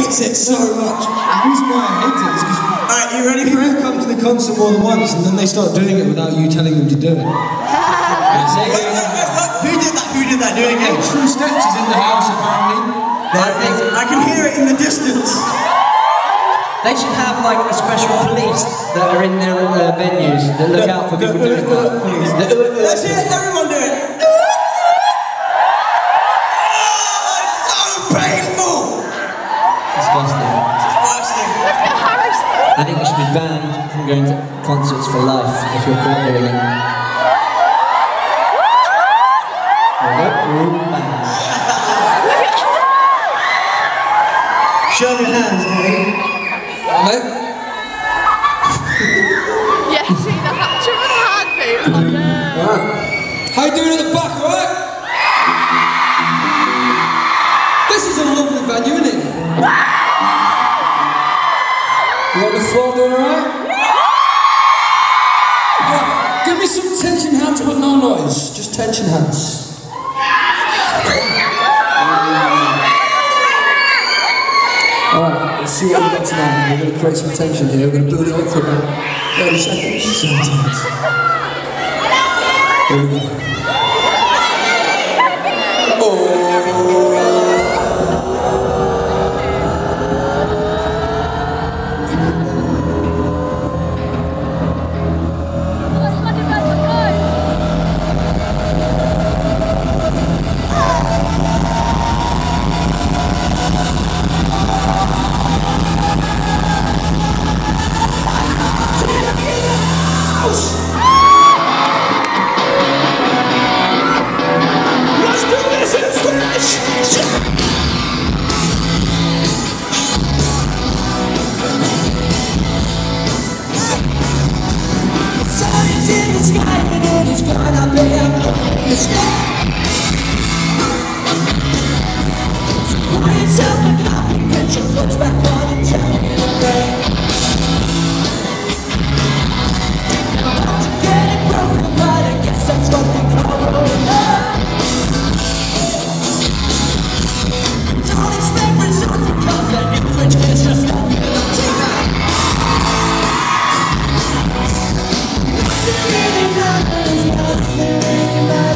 hates it so much. The reason why I hate it is because Alright, you ready for people it? come to the concert more than once and then they start doing it without you telling them to do it. Wait, wait, wait, wait. Who did that? Who did that? Do it again. True Steps is in the house apparently. I, think, I can hear it in the distance. They should have like a special police that are in their uh, venues that look out for people doing that. The, Let's hear everyone do it. I think we should be banned from going to concerts for life if you're caught doing it. There we go. Ooh, banned. Show your hands. Mate, Yeah, see the with the hand me. It's like, yeah. Alright. How you doing at the back, alright? You on the floor doing alright? Right, give me some tension hands but no noise. Just tension hands. Alright, let's see what we've got tonight. We're going to create some tension here. We're going to build it up for about 30 seconds. Here we go. Sana than anybody